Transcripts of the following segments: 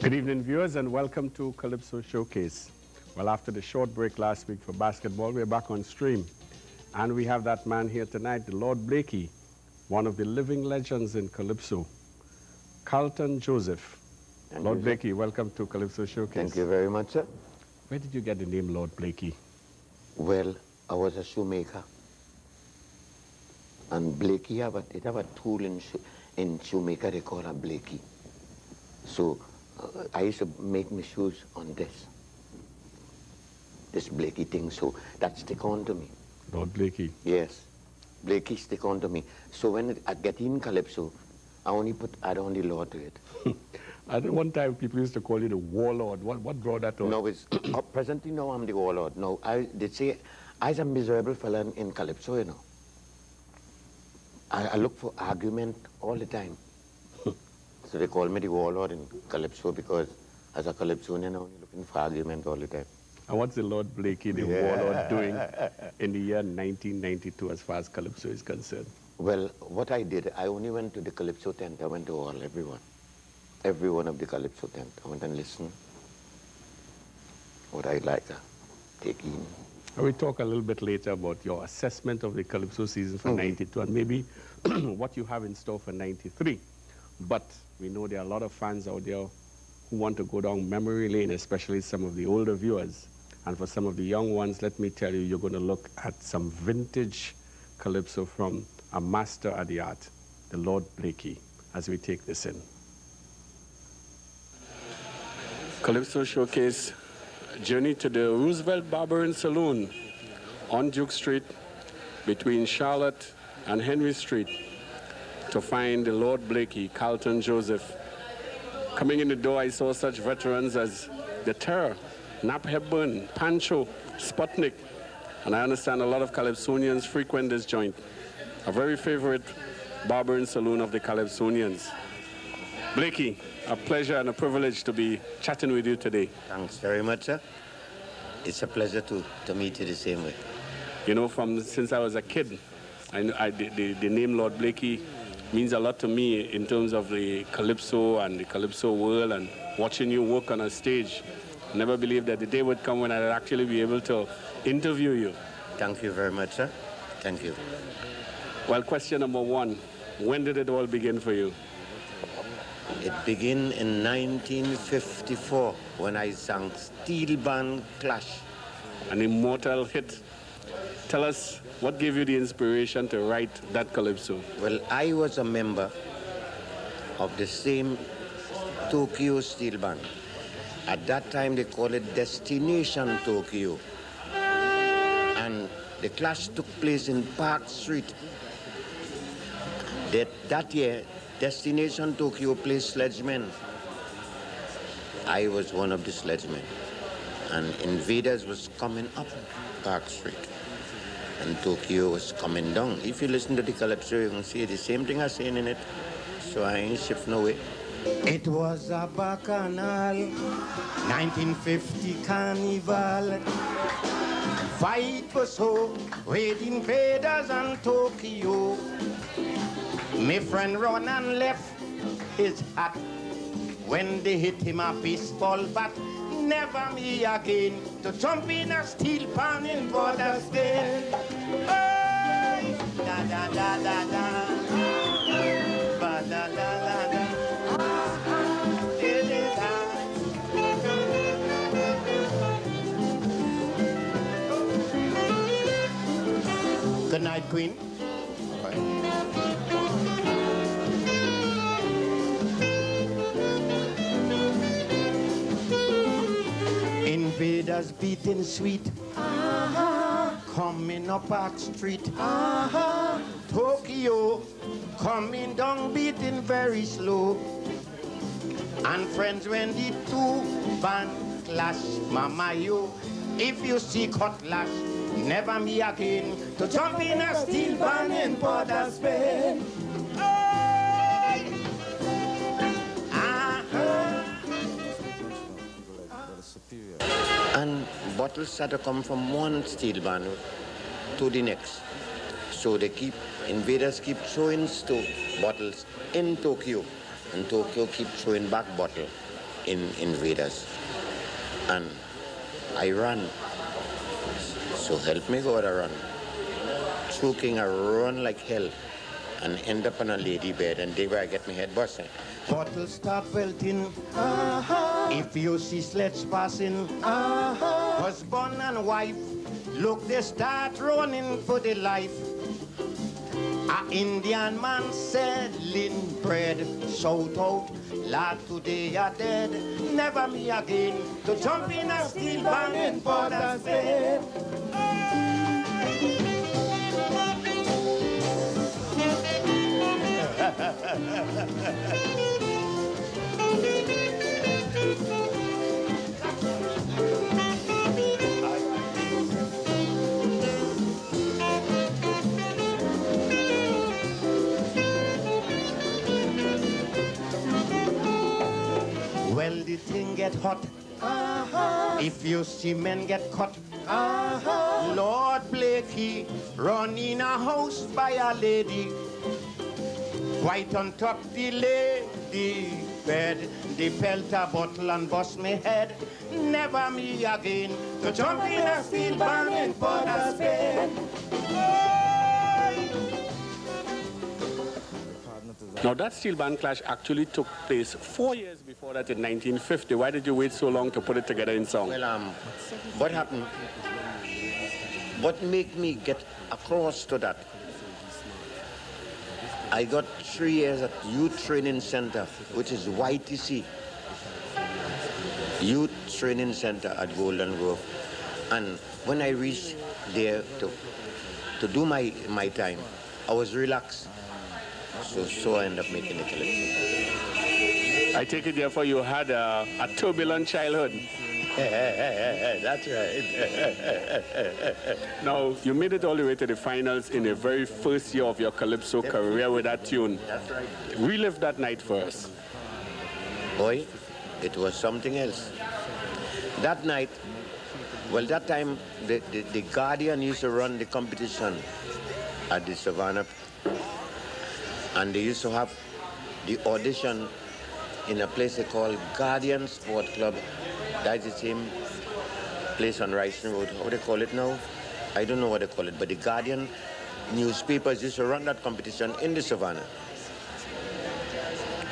Good evening, viewers, and welcome to Calypso Showcase. Well, after the short break last week for basketball, we're back on stream. And we have that man here tonight, the Lord Blakie, one of the living legends in Calypso, Carlton Joseph. Thank Lord you. Blakie, welcome to Calypso Showcase. Thank you very much, sir. Where did you get the name Lord Blakie? Well, I was a shoemaker. And Blakey have a, it have a tool in, sho- in shoemaker they call a Blakey. So I used to make my shoes on this. This Blakey thing, so that stick on to me. Lord Blakie. Yes. Blakie stick on to me. So when I get in Calypso, I only put add on the law to it. At one time, people used to call you the warlord. What, what brought that on? No, it's uh, presently now I'm the warlord. No, I they say I's a miserable fella in, in Calypso, you know. I, I look for argument all the time. So they call me the warlord in Calypso because as a Calypsonian I'm only looking for argument all the time. And what's the Lord Blakie, the warlord, doing in the year 1992 as far as Calypso is concerned? Well, what I did, I only went to the Calypso tent. I went to all, everyone. Every one of the Calypso tent. I went and listened. What I like, uh, take in. We'll talk a little bit later about your assessment of the Calypso season for 92 and maybe what you have in store for 93. But we know there are a lot of fans out there who want to go down memory lane, especially some of the older viewers. And for some of the young ones, let me tell you, you're going to look at some vintage Calypso from a master at the art, the Lord Blakie, as we take this in. Calypso Showcase journey to the Roosevelt Barber and Saloon on Duke Street between Charlotte and Henry Street to find Lord Blakie, Carlton Joseph. Coming in the door, I saw such veterans as the Terror, Nap Hepburn, Pancho, Sputnik, and I understand a lot of Calypsonians frequent this joint. A very favorite barber and saloon of the Calypsonians. Blakie, a pleasure and a privilege to be chatting with you today. Thanks very much, sir. It's a pleasure to, to meet you the same way. You know, from since I was a kid, I, I, the, the, the name Lord Blakie means a lot to me in terms of the calypso and the calypso world and watching you work on a stage. Never believed that the day would come when I'd actually be able to interview you. Thank you very much, sir. Thank you. Well, question number one, when did it all begin for you? It began in 1954 when I sang Steel Band Clash. An immortal hit. Tell us what gave you the inspiration to write that calypso? Well, I was a member of the same Tokyo Steel Band. At that time, they called it Destination Tokyo. And the clash took place in Park Street. That, that year, Destination Tokyo played Sledgemen. I was one of the Sledgemen. And Invaders was coming up Park Street. And Tokyo was coming down. If you listen to the Calypso, you can see the same thing I'm saying in it. So I ain't shift no way. It was a bacchanal, 1950 carnival. Fight was so with invaders and Tokyo. My friend run and left his hat when they hit him a baseball bat. Never me again to jump in a steel pan in border state. Hey! Da da da da da. Ba da da da da. Good night, Queen. Beating sweet. Uh-huh. Coming up Park Street. Uh-huh. Tokyo coming down beating very slow. And friends, when the two band clash, mama yo, if you see cutlass, never me again to jump in a steel band in of Spain. Bottles had to come from one steel band to the next. So they keep, invaders keep throwing sto- bottles in Tokyo, and Tokyo keep throwing back bottle in invaders. And I run. So help me God, I run. Choking, I run like hell and end up on a lady bed and there I get my head busted. Bottles start welting. Uh-huh. If you see sleds passing, uh-huh. Husband and wife, look, they start running for their life. A Indian man selling bread, shout out, lad, today you're dead. Never me again to jump in a steel banging for the bed. the thing get hot. Uh-huh. If you see men get caught. Uh-huh. Lord Blakie run in a house by a lady. Right on top the lady bed. The pelter bottle and bust me head. Never me again to jump in a steel banging for the spade. Now, that steel band clash actually took place four years that in 1950. Why did you wait so long to put it together in song? Well, um, what happened? What made me get across to that? I got three years at Youth Training Center, which is YTC. Youth Training Center at Golden Grove. And when I reached there to, to do my, my time, I was relaxed. So, so I ended up making the calypso. I take it, therefore, you had a, a turbulent childhood. That's right. Now, you made it all the way to the finals in the very first year of your calypso career with that tune. That's right. Relive that night for us. Boy, it was something else. That night, well, that time, the, the, the Guardian used to run the competition at the Savannah. And they used to have the audition in a place they call Guardian Sport Club. That's the same place on Rising Road. What do they call it now? I don't know what they call it, but the Guardian newspapers used to run that competition in the Savannah.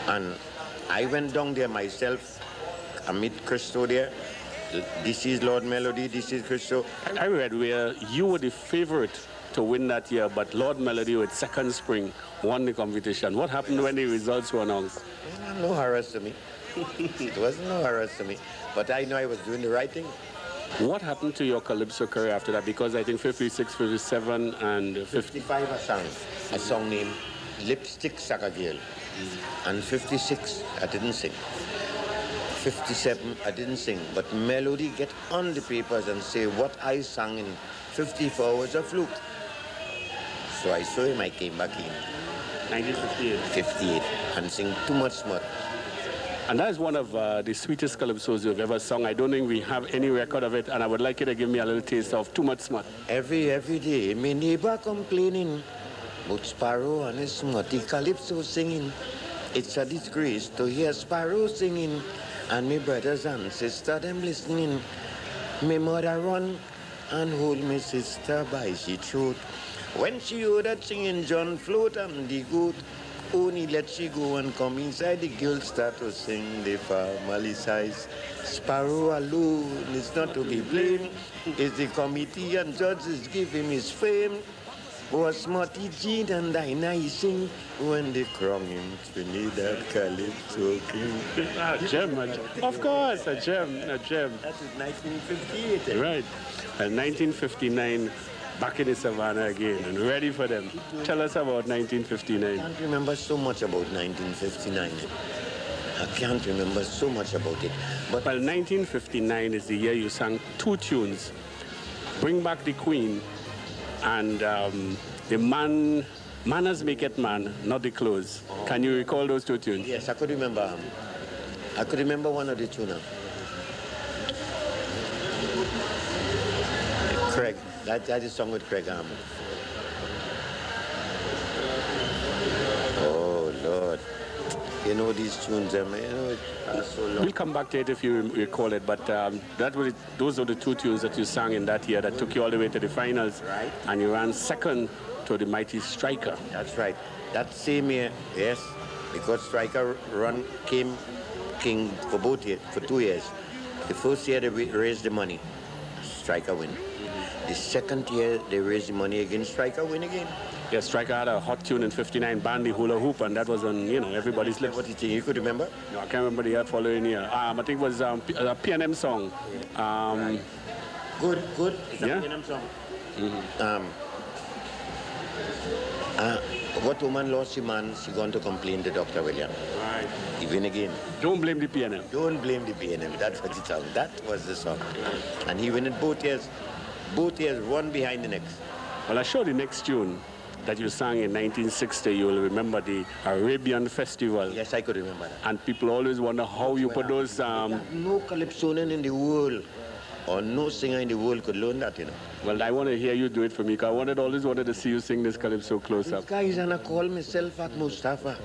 And I went down there myself. I meet Christo there. This is Lord Melody, this is Christo. I read where you were the favorite to win that year, but Lord Melody with Second Spring won the competition. What happened when the results were announced? No harass to me. it wasn't no harass to me. But I know I was doing the right thing. What happened to your calypso career after that? Because I think 56, 57, and 50. 55 a song, a song named Lipstick Sucker Girl. And 56, I didn't sing. 57, I didn't sing. But Melody get on the papers and say what I sang in 54 was a fluke. So I saw him, I came back in 1958. 58 and sing too much smut. And that is one of uh, the sweetest calypsos you've ever sung. I don't think we have any record of it, and I would like you to give me a little taste of Too Much Smut. Every, every day, my neighbor complaining but Sparrow and his smutty calypso singing. It's a disgrace to hear Sparrow singing, and my brothers and sister them listening. My mother run and hold my sister by she throat. When she heard that singing John Float and the goat, only let she go and come inside the girl start to sing the family size. Sparrow alone is not to be blamed. It's the committee and judges give him his fame. Was Smarty Jean and Dinah sing when they crown him Trinidad Calypso King. Ah, gem, a gem. Of course, a gem, a gem. That is 1958. Right. And 1959, back in the savannah again and ready for them. Tell us about 1959. I can't remember so much about 1959. I can't remember so much about it. But Well, 1959 is the year you sang two tunes Bring Back the Queen and um, The Man. Manners make it man, not the clothes. Can you recall those two tunes? yes, I could remember. um, I could remember one of the two now. Craig. That, that is song with Craig Arm. Oh, Lord. you know these tunes, um, you know, so long. We'll come back to it if you recall it, but um, that was those are the two tunes that you sang in that year that took you all the way to the finals. Right. And you ran second to the mighty Striker. That's right. That same year, yes, because Striker run came king for both years, for two years. The first year they raised the money, Striker win. The second year they raised the money again, Striker win again. Yeah, Striker had a hot tune in 59, Bandy Hula Hoop, and that was on, you know, everybody's lips. What do you think? You could remember? No, I can't remember the year following year. Um, I think it was um, a PNM song. Um, Good, good. It's a Yeah. Vietnam song. Um, uh, what woman lost her man, she going to complain to Dr. William. right. Even again. Don't blame the PNM. Don't blame the PNM. That's what it song. That was the song. And he win it both years. Both years, one behind the next. Well, I show the next tune that you sang in 1960. You will remember the Arabian Festival. Yes, I could remember that. And people always wonder how you put those. Um, No calypsonian in the world or no singer in the world could learn that, you know. well, I want to hear you do it for me. 'cause I wanted always wanted to see you sing this calypso close up. Guy is gonna call myself at Mustafa.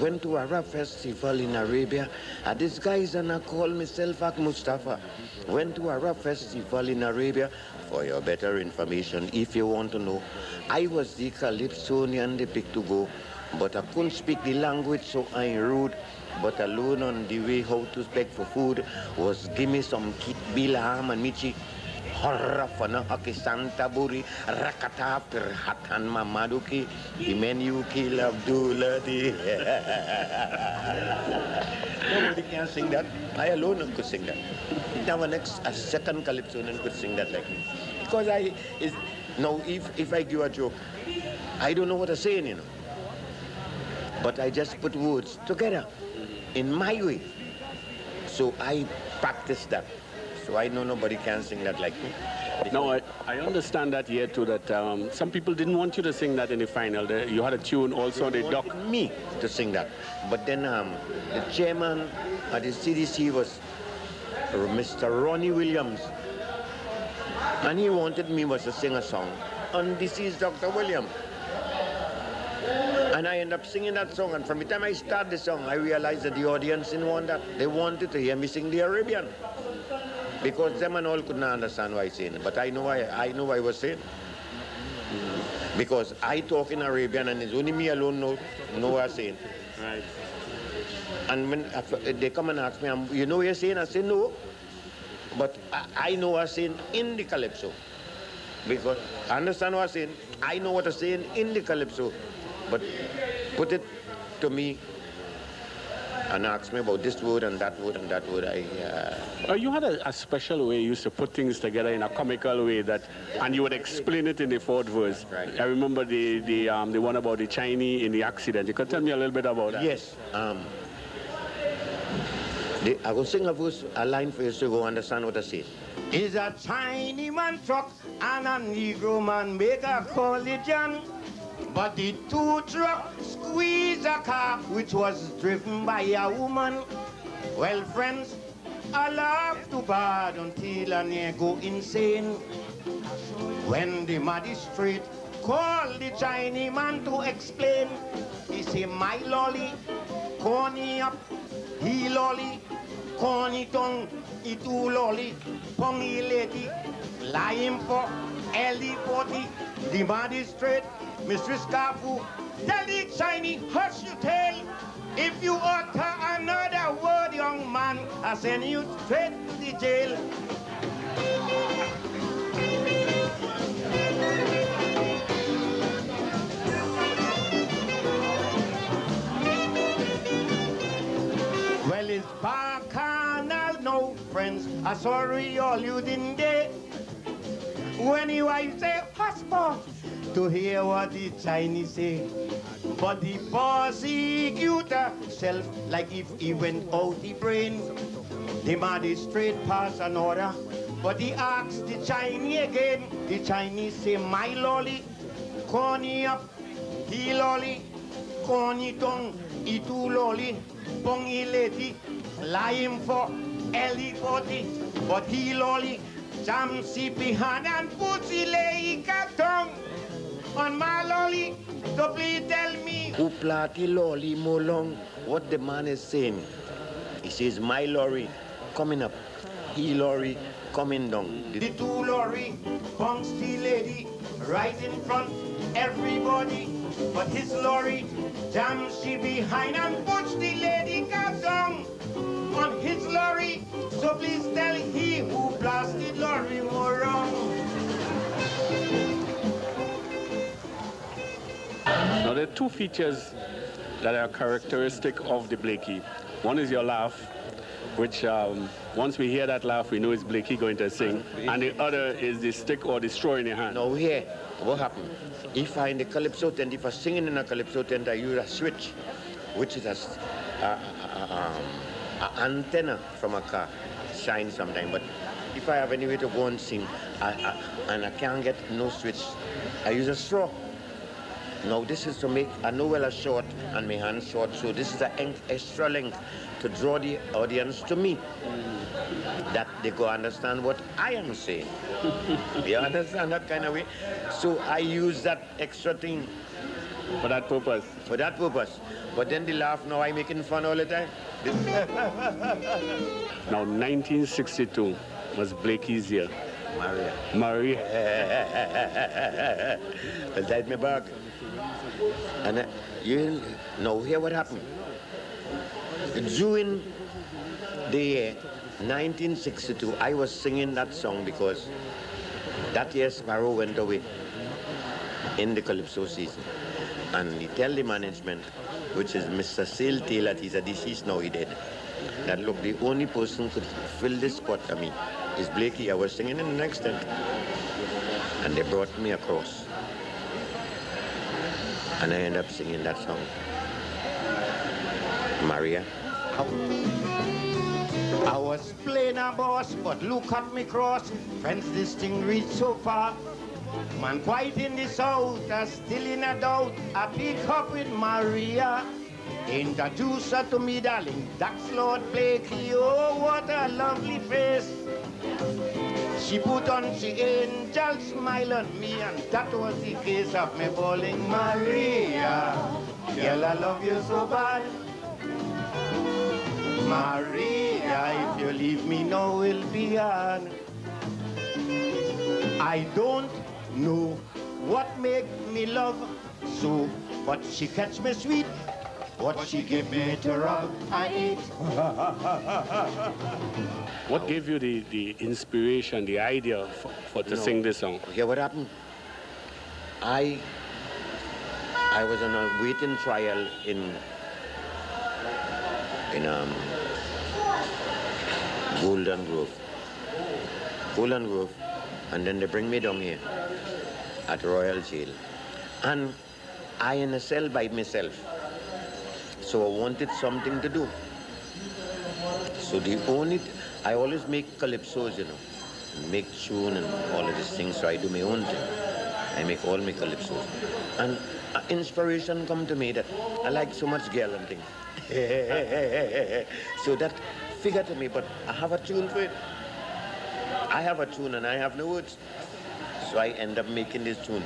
Went to a rap festival in Arabia. And this guy is gonna call myself at Mustafa. Went to a rap festival in Arabia. For your better information, if you want to know, I was the Calypsonian, the go. But I couldn't speak the language, so I rude. But alone on the way how to beg for food was give me some kit bilham and michi. Harafana haki Santa Buri Rakata Hatan Mamaduki the menu kill Abdullah Nobody can sing that. I alone could sing that. Now an next a second calypsonian could sing that like me. Because I is now if if I give a joke, I don't know what I'm saying, you know. But I just put words together in my way. So I practice that. So I know nobody can sing that like me. No, I, I understand that here too. That um, some people didn't want you to sing that in the final. They, you had a tune also on the dock. wanted me to sing that. But then um, the chairman at the CDC was Mr. Ronnie Williams. And he wanted me was to sing a song on This is Dr. William. And I end up singing that song. And from the time I start the song, I realized that the audience didn't want that. They wanted to hear me sing the Arabian. Because them and all could not understand what I saying. But I know I, I know what I was saying. Because I talk in Arabian and it's only me alone know, know what I'm saying. Right. And when they come and ask me, um, you know what you're saying? I say, no. But I, I know what I'm saying in the calypso. Because I understand what I'm saying. I know what I'm saying in the calypso. But put it to me and ask me about this word and that word and that word. I, uh, Uh, you had a, a special way you used to put things together in a comical way that, and you would explain it in the fourth verse. Right. I remember the the um, the one about the Chinese in the accident. You could tell me a little bit about that. yes. Um, I will sing a verse, a line for you so you go understand what I say. Is a Chinese man truck and a Negro man make a collision. But the two truck squeeze a car which was driven by a woman. Well, friends, I laugh too bad until I near go insane. When the magistrate called the Chinese man to explain, he say, my lolly, corny up, he lolly, too lolly, pongy lady, lying for Ellie 40, the magistrate, Mistress Kafu, tell the Chinese, hush your tail. If you utter another word, young man, I send you straight to the jail. I'm sorry all you didn't get. When you I say passport to hear what the Chinese say. But the prosecutor self like if he went out the brain. The magistrate pass an order, but he asked the Chinese again. The Chinese say, my lolly, corny up, he lolly, corny tongue, he too lolly, pongy lady, lying for Ellie 40, but he lolly, jam si behind and pussy lay tongue on my lolly. So please tell me Who Uplati lolly molong. What the man is saying. He says, my lorry coming up. He lorry coming down. The two lorry bunks the lady right in front. Everybody but his lorry jams she behind and push the lady car down on his lorry. So please tell he who blasted lorry more wrong. Now, there are two features that are characteristic of the Blakie. One is your laugh, which um, once we hear that laugh, we know it's Blakie going to sing. And the other is the stick or the straw in your hand. Now here, what happened? If I in the calypso tent, if I singing in a calypso tent, I use a switch, which is a, s- a- a- a- um, a antenna from a car, shine sometimes. But if I have any way to go and sing, I, I, and I can't get no switch, I use a straw. Now this is to make a novella short and my hand short, so this is an extra length to draw the audience to me. That they go understand what I am saying. you understand that kind of way? So I use that extra thing For that purpose. for that purpose. But then they laugh, now I'm making fun all the time. Now, 1962 was Blakie's year. Maria. Maria. That me back. And uh, you know, hear what happened. During the year 1962, I was singing that song because that year Sparrow went away in the Calypso season. And he tell the management, which is Mr. Sale Taylor, he's a deceased now, he dead, that look, the only person could fill this spot, for me is Blakie. I was singing in the next tent. And they brought me across. And I end up singing that song. Maria. I was playing a boss, but look at me cross. Friends, this thing reached so far. Man, quite in the south, still in a doubt. I pick up with Maria. Introduce her to me, darling. That's Lord Blakie. Oh, what a lovely face. She put on she angel smile on me, and that was the case of me bowling Maria. Girl, I love you so bad. Maria, if you leave me now, will be hard. I don't know what make me love so, but she catch me sweet. What she give me to rub, I eat. What gave you the, the inspiration, the idea for, for to No. sing this song? Hear what happened? I I was on a waiting trial in in um, Golden Grove. Golden Grove. And then they bring me down here at Royal Jail. And I in a cell by myself. So I wanted something to do. So the only, I always make calypsos, you know, make tune and all of these things. So I do my own thing. I make all my calypsos. And uh, inspiration come to me that I like so much girl and things. so that figure to me, but I have a tune for it. I have a tune and I have no words. So I end up making this tune.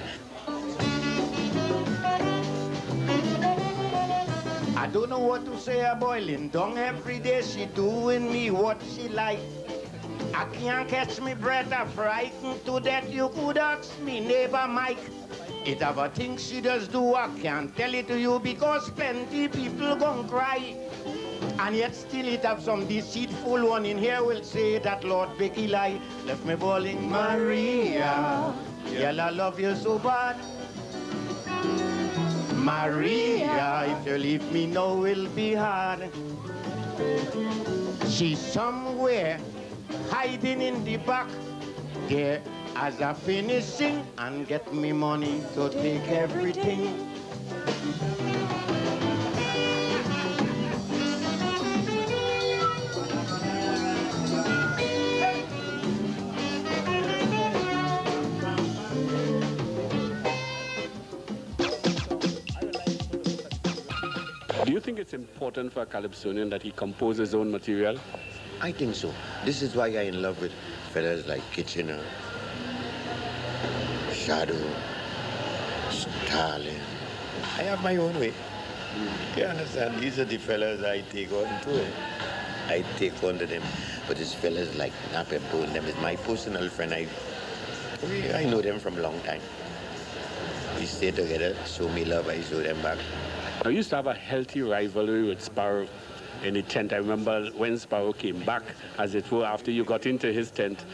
I don't know what to say a boiling down every day. She doing me what she like. I can't catch me breath. I'm frightened to death. You could ask me neighbor Mike. It have a thing she does do. I can't tell it to you because plenty people gon' cry. And yet still it have some deceitful one in here will say that Lord Becky lie. Left me bawling Maria. yeah, I love you so bad. Maria, if you leave me now, will be hard. She's somewhere hiding in the back there as I finishing and get me money to take everything. Think it's important for a calypsonian that he compose his own material? I think so. This is why I'm in love with fellas like Kitchener, Shadow, Stalin. I have my own way. You understand? These are the fellas I take on to. I take on to them. But these fellas like Nap Hepburn, them is my personal friend. I, I know them from a long time. We stay together, show me love, I show them back. I used to have a healthy rivalry with Sparrow in the tent. I remember when Sparrow came back, as it were, after you got into his tent.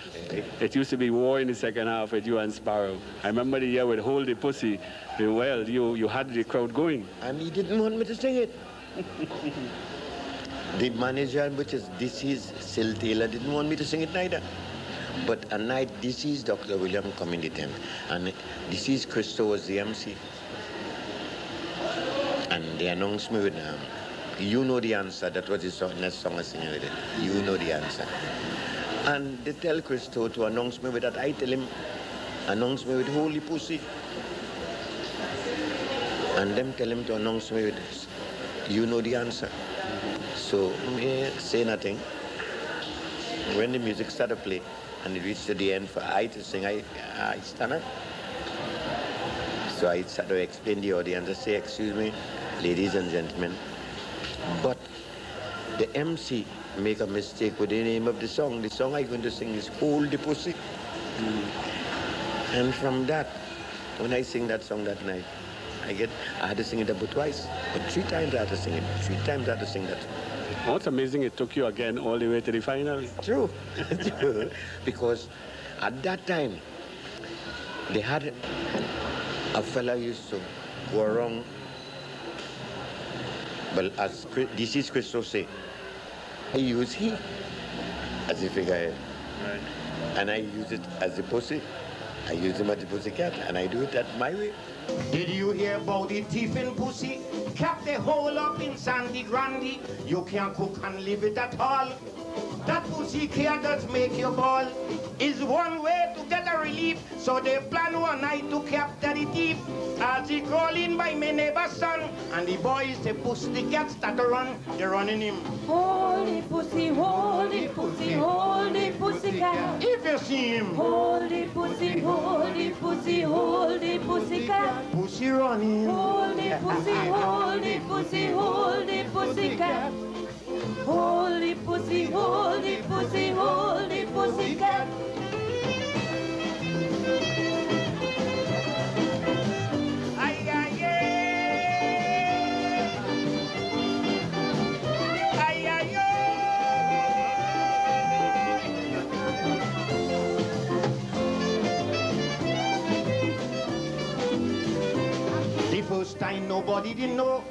It used to be war in the second half with you and Sparrow. I remember the year with Hold the Pussy. Well, you, you had the crowd going. And he didn't want me to sing it. the manager, which is deceased, Sil Taylor, didn't want me to sing it neither. But a night, deceased Dr. William the tent, and deceased Christo was the MC. And they announced me with um, you know the answer. That was the song, next song I sing with it. You know the answer. And they tell Christo to announce me with that. I tell him, announce me with holy pussy. And them tell him to announce me with this. You know the answer. So me say nothing. When the music started to play and it reached to the end for I to sing, I, I stand up. So I started to explain the audience. I say, excuse me, ladies and gentlemen, but the MC make a mistake with the name of the song. The song I'm going to sing is Hold the Pussy. Mm. And from that, when I sing that song that night, I get, I had to sing it about twice, but three times I had to sing it. Three times I had to sing that. What's amazing, it took you again all the way to the final. True, True. because at that time, they had a fella used to go around but as this is Christo say, I use he as a figurehead. Right. And I use it as a pussy. I use him as a pussy cat, and I do it that my way. Did you hear about the thief in pussy? Kept the hole up in Sangre Grande. You can't cook and leave it at all. That pussy care does make you ball. Is one way to get a relief. So they plan one night to capture the thief. As he crawl in by my neighbor's son. And the boys, they push the cat start to run. They're running him. Hold the pussy, hold the pussy, hold the pussy cat. If you see him. Hold the pussy, hold the pussy, hold the pussy cat. Pussy running. Hold the pussy, hold the pussy, hold the pussy cat. Holy pussy, holy pussy, holy pussy cat. The first time nobody didn't know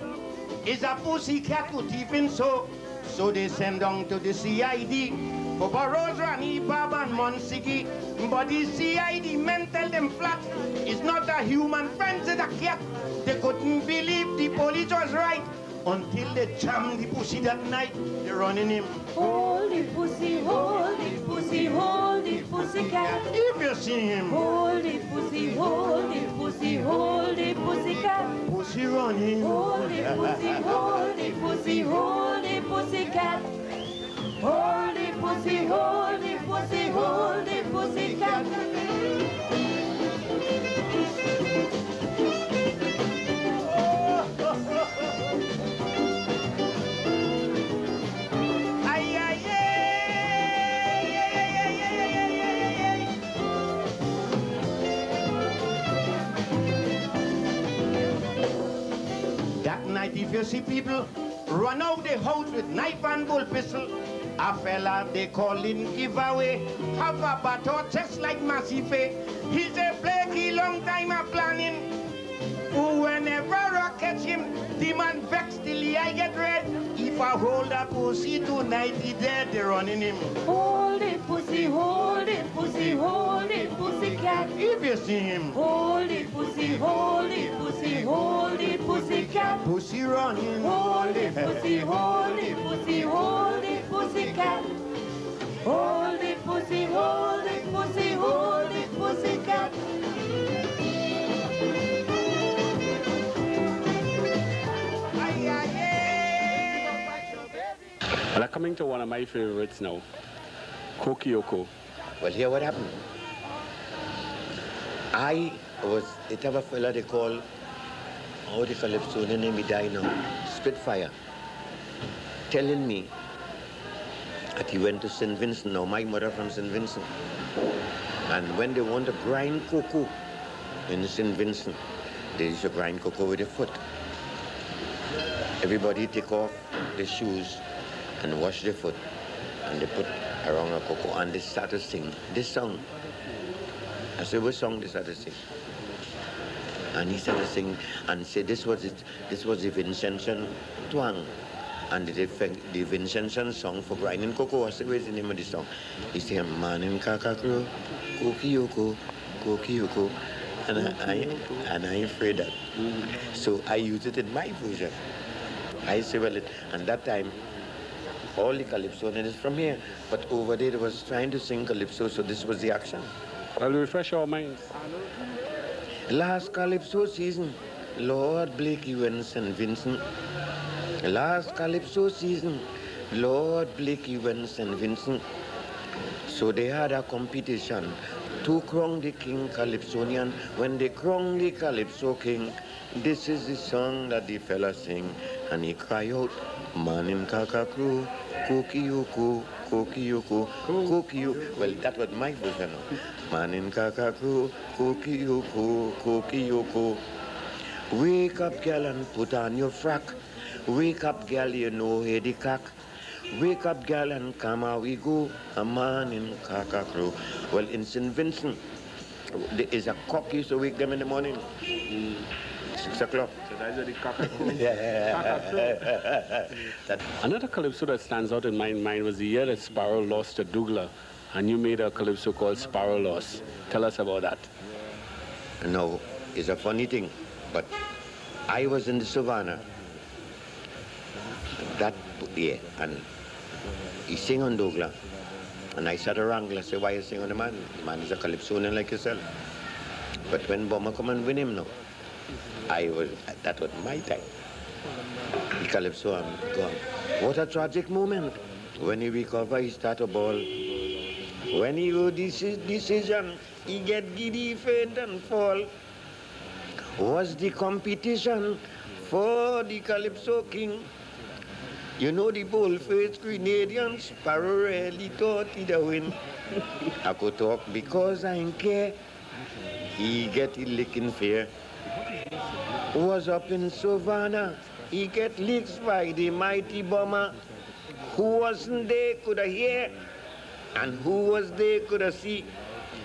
is a pussy cat even so. So they send down to the CID for Barrows, Rani, Bab and Monsiki. But the CID men tell them flat, it's not a human friend, it's a cat. They couldn't believe the police was right until they jammed the pussy that night. They're running him. Hold the pussy, hold the pussy, hold the pussy cat. If you see him. Hold the pussy, hold the pussy, hold pussy cat. Pussy running. Hold pussy, hold pussy, hold pussy cat. Hold pussy, hold pussy, hold pussy cat. If you see people run out the house with knife and bull pistol, a fella they call in giveaway, have a battle just like Massive. He's a flaky long time a planning. Whenever I catch him, the man vex till eye get red. I hold a pussy tonight, he dead, they running him. Hold it, pussy, hold it, pussy, hold the pussy cat. If you see him, Hold the pussy, hold the pussy, hold the pussy cat. pussy running. Hold the pussy, hold it, pussy, hold it, pussy cat. Hold it, pussy, hold the pussy, hold the pussy cat. Well, I'm coming to one of my favorites now, Kokioko. Well, here what happened. I was it type a fella they call how the Calypsonian name he died now, Spitfire, telling me that he went to St. Vincent. Now, my mother from St. Vincent. And when they want to grind cocoa in St. Vincent, they used to grind cocoa with their foot. Everybody take off their shoes and wash their foot. And they put around a cocoa and they start to sing this song. I said, what song they started to sing? And he started sing and said this was it, this was the Vincentian twang. And the, the Vincentian song for grinding cocoa. I said, where's the name of the song? He said, Manim Kakakro, Kokiyoko, Kokiyoko. And I, and I afraid that. So I used it in my version. I say, well, it, and that time, all the calypso, and it's from here. But over there, it was trying to sing calypso, so this was the action. Well, refresh our minds. Last calypso season, Lord Blakie St. Vincent. Last calypso season, Lord Blakie St. Vincent. So they had a competition to crown the king Calypsonian. When they crown the Calypso king, this is the song that the fella sing. And he cry out, Manim kakakru, kukiyuku, kukiyuku, kukiyu. Well, that was my version of Manim kakakru, kukiyuku, kukiyuku. Wake up, girl, and put on your frock. Wake up, girl, you know the cock. Wake up, girl, and come out we go. A man in Kakakro. Well, in St. Vincent, there is a cock used to wake them in the morning. Six o'clock. That Another calypso that stands out in my mind was the year that Sparrow lost to Douglas, and you made a calypso called Sparrow Lost. Tell us about that. No, it's a funny thing, but I was in the savannah that year, and he sing on Douglas, and I said around, I said, why you sing on the man? The man is a calypsonian like yourself. But when Bomber come and win him now, I was, that was my time. The calypso, I'm gone. What a tragic moment. When he recover, he start a ball. When he go this decision, he get giddy, faint and fall. Was the competition for the Calypso King. You know the bold-faced Grenadian sparrow really thought he'd win. I could talk because I ain't care. He get it licking fair. Was up in Savannah. He get licked by the mighty bomber. Who wasn't there could have hear, and who was there could have see.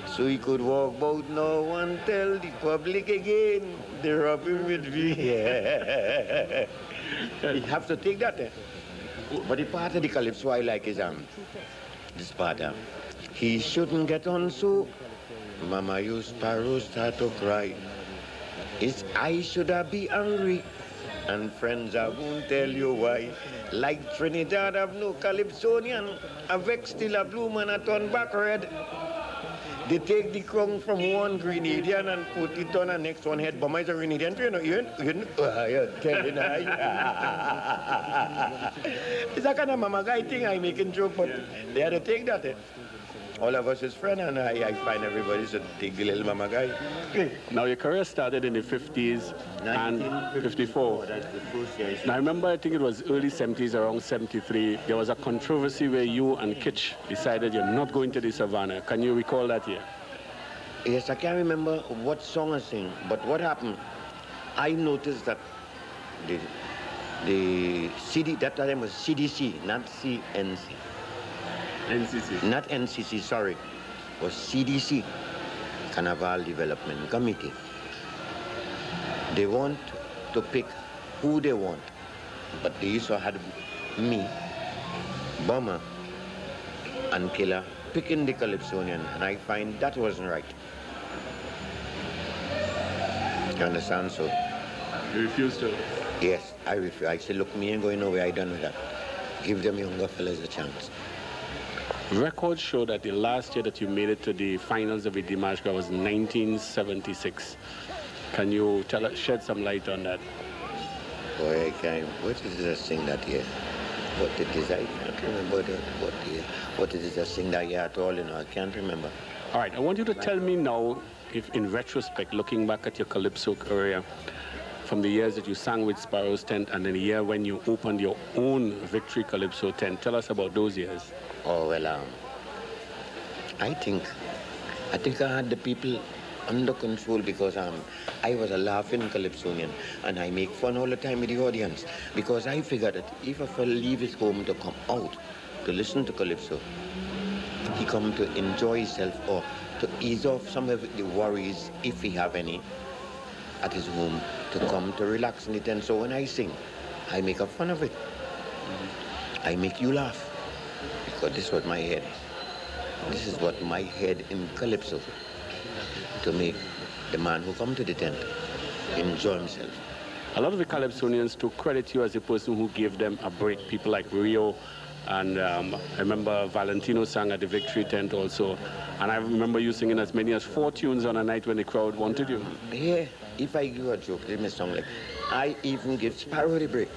So he could walk about no one tell the public again they rob him with me. you have to take that. Eh? But the part of the calypso I like is um, this part. Um, he shouldn't get on so. Mama, you sparrows start to cry. It's I should have be angry. And friends, I won't tell you why. Like Trinidad, I've no Calypsonian. A vex still a bloom and a turn back red. They take the crown from one Grenadian and put it on the next one head. But is a Grenadian, you know, you know, you know, uh, I. it's a kind of mama guy thing I making joke, but they had to take that. Eh? All of us is friends, and I, I find everybody should take the little mama guy. Now, your career started in the 50s and 54. Now, I remember, I think it was early 70s, around 73, there was a controversy where you and Kitch decided you're not going to the Savannah. Can you recall that year? Yes, I can't remember what song I sing, but what happened, I noticed that the, the CD, that time was CDC, not CNC. NCC. Not NCC, sorry. Was CDC, Carnival Development Committee. They want to pick who they want. But they also had me, Bomber, and Killer picking the Calypsonian, and I find that wasn't right. You understand? So. You refused to? Yes, I refuse. I said, look, me ain't going nowhere. I done with that. Give them younger fellas a chance. Records show that the last year that you made it to the finals of the Dimanche was 1976. Can you tell us, shed some light on that? Boy, I can't. What is this thing that year? What it is, I can't remember that, what year. What is this thing that year at all, you know, I can't remember. All right, I want you to tell me now, if in retrospect, looking back at your Calypso career, from the years that you sang with Sparrow's Tent and then the year when you opened your own Victory Calypso tent. Tell us about those years. Oh, well, um, I think, I think I had the people under control because um, I was a laughing calypsonian and I make fun all the time with the audience because I figured that if a fellow leave his home to come out to listen to calypso, he come to enjoy himself or to ease off some of the worries, if he have any, at his home, to come to relax in it. And so when I sing, I make a fun of it. I make you laugh because this was my head. This is what my head in calypso to make the man who come to the tent enjoy himself. A lot of the Calypsonians took credit you as a person who gave them a break. People like Rio, and um, I remember Valentino sang at the Victory Tent also. And I remember you singing as many as four tunes on a night when the crowd wanted you. Yeah, if I give a joke, let me song like, I even give Sparrow the break.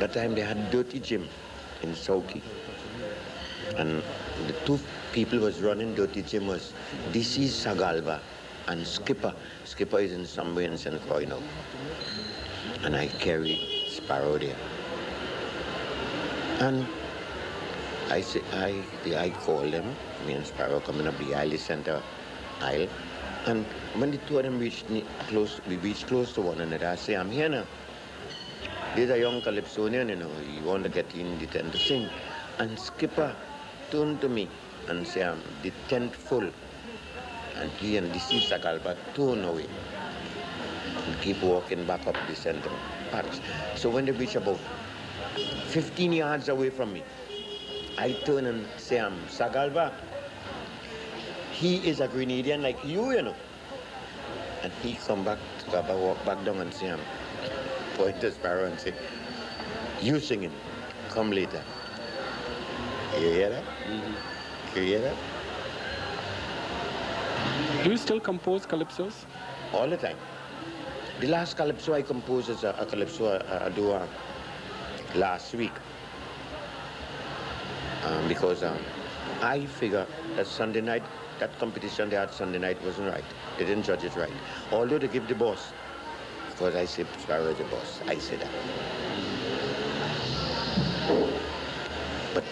That time they had Dirty Jim in Soki. And the two people was running Dirty Jim was DC Sagalva and Skipper. Skipper is in somewhere in St. Croix. And I carry there. And I say, I, I call them, me and Sparrow coming up the alley center aisle. And when the two of them reached close, we reached close to one another, I say, I'm here now. There's a young Calypsonian, you know, he want to get in the tent to sing. And Skipper turned to me and say, um, the tent full. And he and the sister Galba turn away and keep walking back up the center patch. So when they reach about 15 yards away from me, I turn and say, I'm Sagalba, he is a Grenadian like you, you know. And he come back to walk back down and say, um, point to Sparrow and say, you singing, come later. You hear that? Mm-hmm. You hear that? Do you still compose calypsos? All the time. The last calypso I composed is a, a calypso I, I do uh, last week. Um, because um, I figure that Sunday night, that competition they had Sunday night wasn't right. They didn't judge it right. Although they give the boss, because I say Sparrow is the boss. I say that. But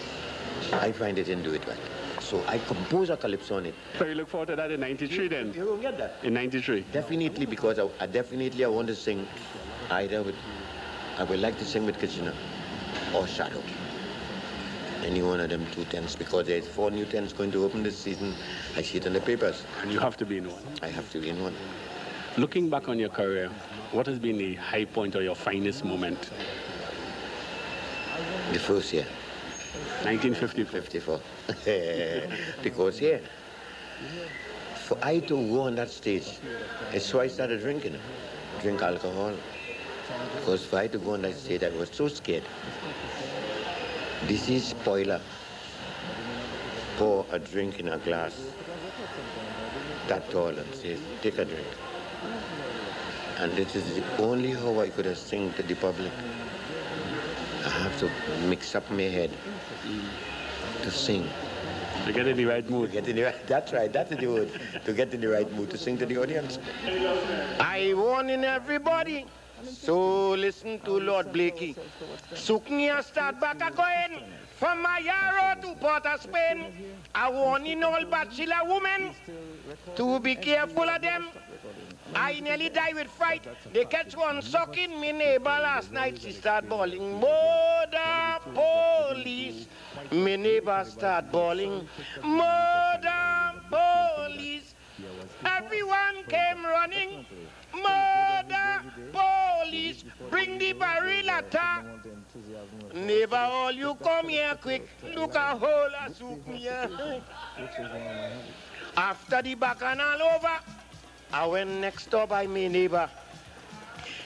I find they didn't do it right. So I compose a calypso on it. So you look forward to that in 93 then? You will get that. In 93? Definitely, because I, I definitely I want to sing either with, I would like to sing with Katrina or Shadow. Any one of them two tents, because there's four new tents going to open this season. I see it in the papers. And you have to be in one. I have to be in one. Looking back on your career, what has been the high point or your finest moment? The first year. 1954. 54. because yeah, for I to go on that stage, it's so I started drinking, drink alcohol. Because for I to go on that stage, I was so scared. This is spoiler. Pour a drink in a glass, that tall, and says, take a drink. And this is the only how I could have sing to the public. I have to mix up my head to sing. To get in the right mood. Get in the right, that's right, that's the word. To get in the right mood to sing to the audience. I warning everybody. So listen to Lord Blakie. Soucouyant start back again. From Mayaro to Port of Spain. I warning all bachelor women to be careful of them. I nearly die with fright. They catch one sucking me neighbor last night. She start bawling, murder police. Me neighbor start bawling, murder police. Everyone came running, murder police. Bring the barrel attack. Neighbor, all you come here quick. Look a hole a soup here. After the bacchanal over, I went next door by my neighbor.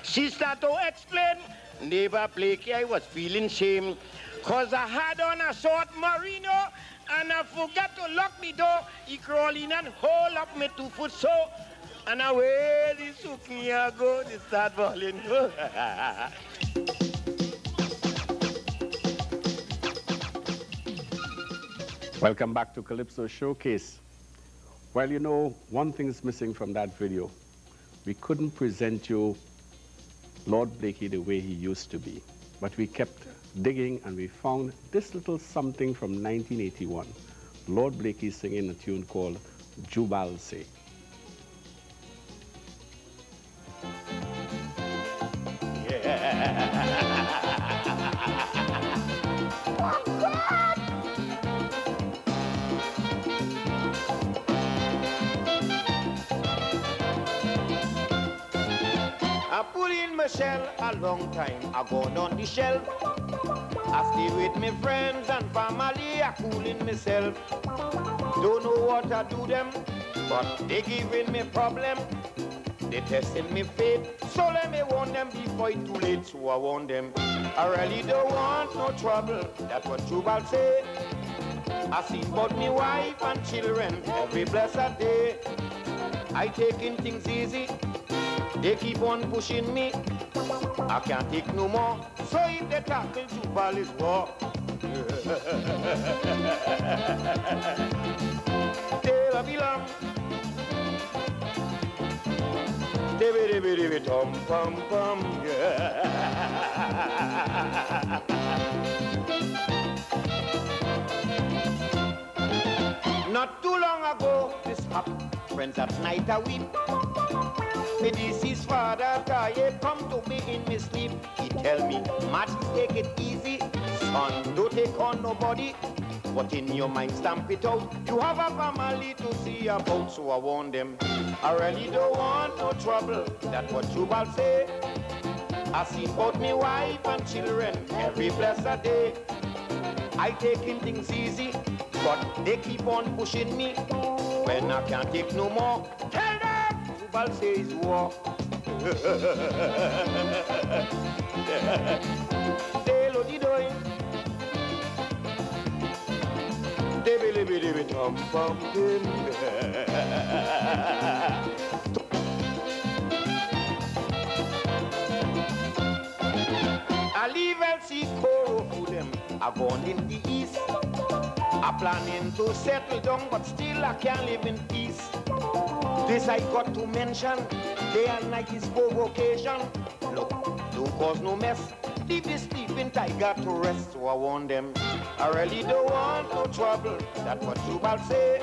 She started to explain. Neighbor Blakie, I was feeling shame. Cause I had on a short merino and I forgot to lock the door. He crawl in and hold up my two foot so. And away the suki I go, they start bawling. Welcome back to Calypso Showcase. Well, you know, one thing is missing from that video. We couldn't present you Lord Blakie the way he used to be. But we kept digging and we found this little something from 1981. Lord Blakey singing a tune called Jubal long time ago on the shelf. I stay with me friends and family, I cooling myself. Don't know what I do them, but they giving me problem. They testing me faith, so let me warn them before it's too late. So I warn them. I really don't want no trouble. That's what Jubal say. I see about me wife and children every blessed day. I taking things easy. They keep on pushing me. I can't take no more. So if they tackle Jubal is war. Taylor belong. Dibby dibby dibby tom pum pum. Not too long ago, this happened. Friends at night I weep. Me deceased father tired come to me in my sleep. He tell me, Matt, take it easy. Son, don't take on nobody. But in your mind, stamp it out. You have a family to see about, so I warn them. I really don't want no trouble. That's what Jubal say. I seen both me wife and children every blessed day. I taking things easy, but they keep on pushing me. When I can't take no more, Jubal says war. Say lo di doy. Dibby dibby dibby tom pum I leave El Socorro for them. I gone in the east. I planning to settle down, but still I can't live in peace. This I got to mention. Day and night is provocation. Look, don't cause no mess. Leave the sleeping tiger to rest. So I warn them. I really don't want no trouble. That's what Jubal say.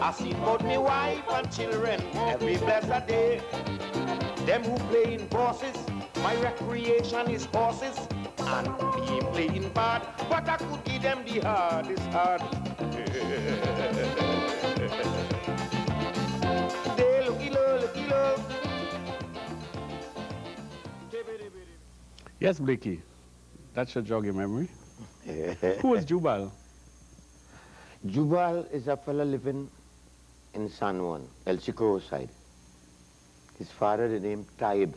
I see both me wife and children every blessed day. Them who play in bosses, my recreation is horses. And me playing bad, but I could give them the hardest hard. Yes, Blakie, that should jog your memory. Who was Jubal? Jubal is a fellow living in San Juan, El Chico side. His father, the name Taib,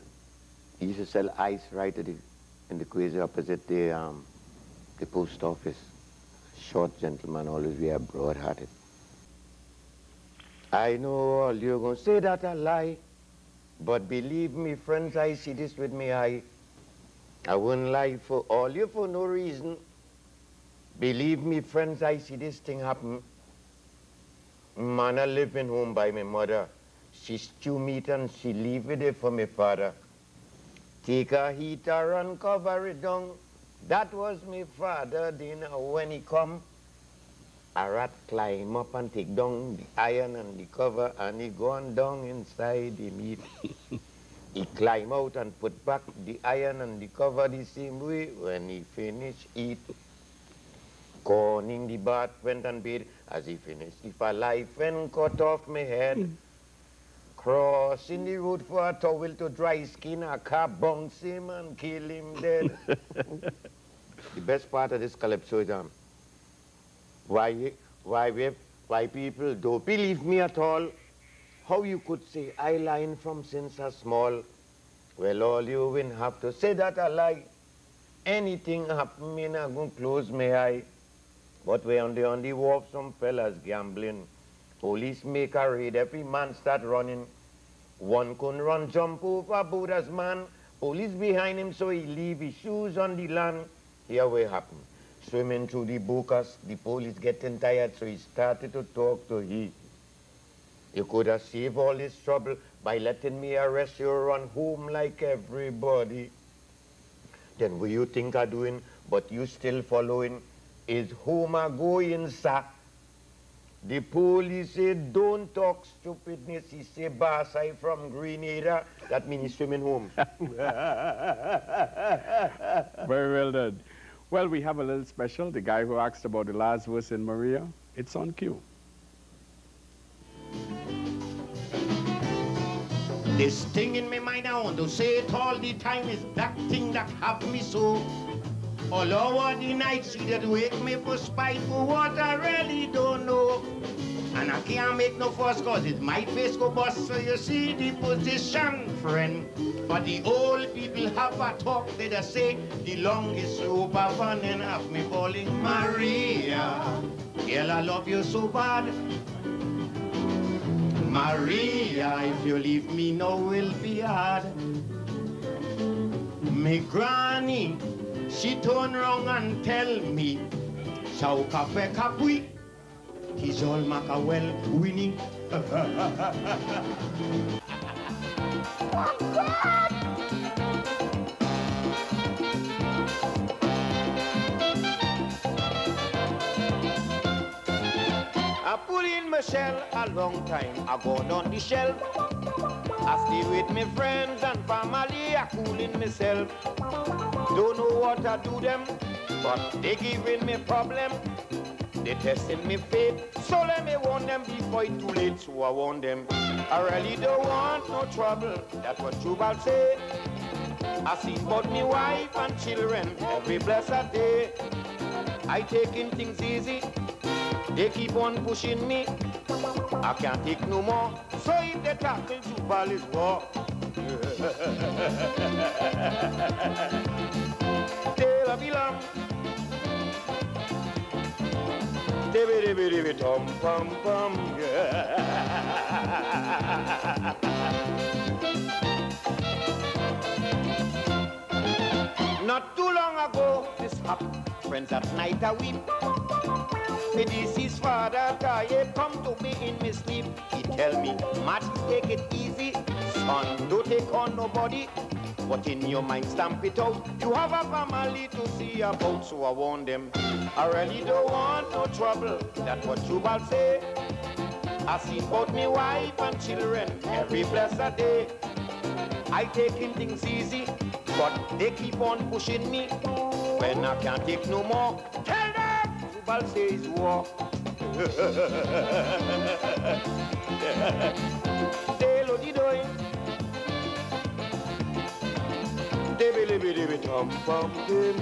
he used to sell ice right at the, in the quasi opposite the, um, the post office. Short gentleman, always wear broad-hearted. I know all you're going to say that a lie, but believe me, friends, I see this with me eye. I wouldn't lie for all you for no reason. Believe me, friends, I see this thing happen. Man, I living home by my mother. She stew meat and she leave it there for my father. Take a heater and cover it down. That was my father dinner when he come. A rat climb up and take down the iron and the cover and he gone down inside the meat. he climb out and put back the iron and the cover the same way when he finish eat. Gone in the bath, went and bed as he finished. If a life and cut off my head, cross in the road for a towel to dry skin, a car bounce him and kill him dead. the best part of this calypso is um, why, why, we, why people don't believe me at all. How you could say I line from since a small. Well, all you will have to say that I lie. Anything happen, me not going close my eye. But we on the on the wharf, some fellas gambling. Police make a raid, every man start running. One couldn't run, jump over Buddha's man. Police behind him, so he leave his shoes on the land. Here we happen. Swimming through the bukas, the police getting tired, so he started to talk to he. You could have saved all this trouble by letting me arrest you run home like everybody. Then what you think of doing, but you still following, is home a going, sir. The police say, don't talk stupidness. He say, boss, I from Grenada. That means he's swimming home. Very well done. Well, we have a little special. The guy who asked about the last verse in Maria, it's on cue. This thing in my mind, I want to say it all the time, is that thing that have me so. All over the night, see that wake me for spite for what I really don't know. And I can't make no fuss cause it's my face go bust. So you see the position, friend. But the old people have a talk, they just say the longest rope of an end of me falling Maria. Girl, I love you so bad. Maria, if you leave me no, will be hard. Me granny, she turn round and tell me, Sao kafe kapui, tis all Macawell winning. I put in my shell a long time ago on the shelf. I stay with my friends and family, I cooling myself. Don't know what I do them, but they giving me problem. They testing me faith, so let me warn them before it's too late. So I warn them. I really don't want no trouble. That's what Jubal say. I see but me wife and children every blessed day. I taking things easy. They keep on pushing me. I can't take no more. So if they tackle Jubal is war. Taylor belong. Tom pum pum. Not too long ago, this happened. Friends at night I weep. Me deceased father Taye come to me in me sleep. He tell me, Matty, take it easy. Son, don't take on nobody. But in your mind, stamp it out. You have a family to see about, so I warn them. I really don't want no trouble. That's what Jubal say. I seen both me wife and children every blessed day. I taking things easy, but they keep on pushing me. When I can't take no more, tell them Jubal says war. Dibby dibby dibby tom pum dim.